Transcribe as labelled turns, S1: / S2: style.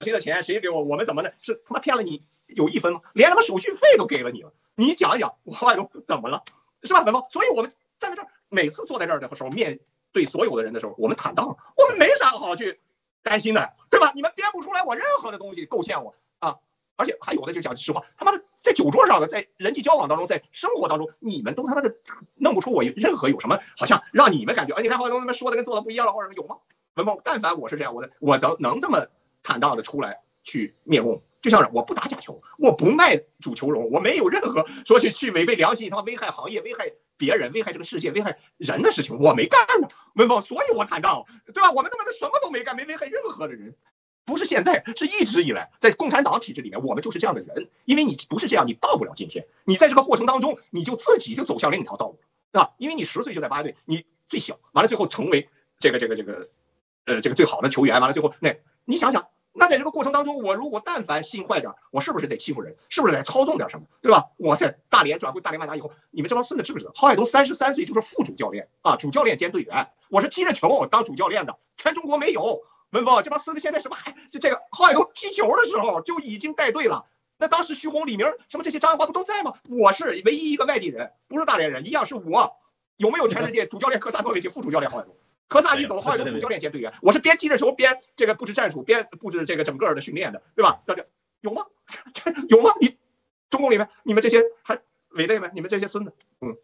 S1: 谁的钱谁给我，我们怎么的？是他妈骗了你有一分吗？连他妈手续费都给了你了，你讲一讲，郝海东怎么了？是吧，文峰？所以我们站在这儿，每次坐在这儿的时候，面对所有的人的时候，我们坦荡，我们没啥好去担心的，对吧？你们编不出来我任何的东西构陷我啊！而且还有的就讲实话，他妈的在酒桌上的，在人际交往当中，在生活当中，你们都他妈的弄不出我任何有什么好像让你们感觉，哎，你看郝海东他妈说的跟做的不一样了，或者有吗？文峰，但凡我是这样，我的我能能这么。坦荡的出来去灭共，就像是我不打假球，我不卖主球荣，我没有任何说去去违背良心，他妈危害行业、危害别人、危害这个世界、危害人的事情，我没干呢，文峰，所以我坦荡，对吧？我们他妈的什么都没干，没危害任何的人，不是现在，是一直以来在共产党体制里面，我们就是这样的人。因为你不是这样，你到不了今天。你在这个过程当中，你就自己就走向另一条道路，是吧？因为你十岁就在八队，你最小，完了最后成为这个这个这个，呃，这个最好的球员，完了最后那。你想想，那在这个过程当中，我如果但凡心坏点，我是不是得欺负人？是不是得操纵点什么？对吧？我在大连转会大连万达以后，你们这帮孙子知不知道？郝海东三十三岁就是副主教练啊，主教练兼队员。我是踢着球当主教练的，全中国没有。文峰，这帮孙子现在什么还就这个？郝海东踢球的时候就已经带队了。那当时徐宏、李明什么这些张华不都在吗？我是唯一一个外地人，不是大连人，一样是我。有没有全世界主教练科萨诺维奇，副主教练郝海东？科萨一走，郝海东主教练兼队员，我是边踢着球边这个布置战术，边布置这个整个的训练的，对吧？这有吗？这有吗？你中共里面你们这些还伪类们，你们这些孙子，嗯。